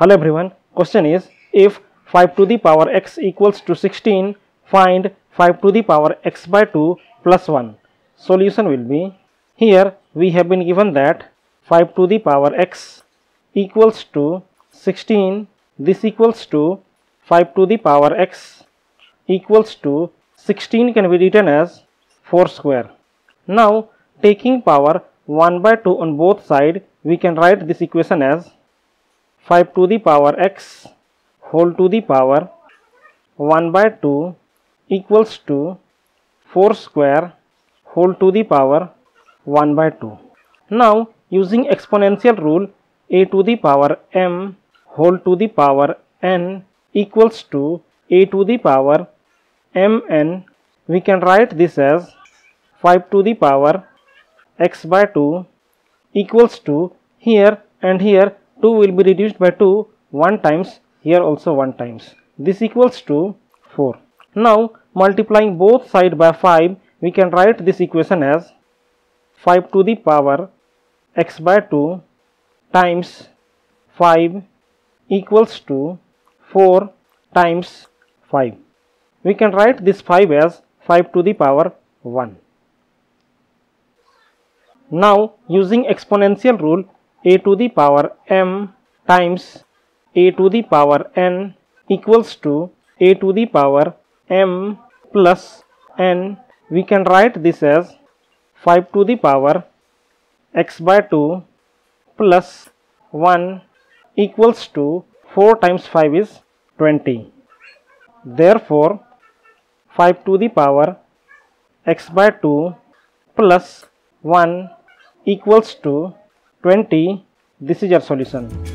Hello everyone, question is if 5 to the power x equals to 16, find 5 to the power x by 2 plus 1. Solution will be, here we have been given that 5 to the power x equals to 16, this equals to 5 to the power x equals to 16 can be written as 4 square. Now taking power 1 by 2 on both side we can write this equation as 5 to the power x whole to the power 1 by 2 equals to 4 square whole to the power 1 by 2. Now using exponential rule a to the power m whole to the power n equals to a to the power mn we can write this as 5 to the power x by 2 equals to here and here 2 will be reduced by 2 1 times here also 1 times. This equals to 4 now multiplying both side by 5 we can write this equation as 5 to the power x by 2 times 5 equals to 4 times 5 we can write this 5 as 5 to the power 1 now using exponential rule a to the power m times a to the power n equals to a to the power m plus n. We can write this as 5 to the power x by 2 plus 1 equals to 4 times 5 is 20 therefore 5 to the power x by 2 plus 1 equals to 20 this is your solution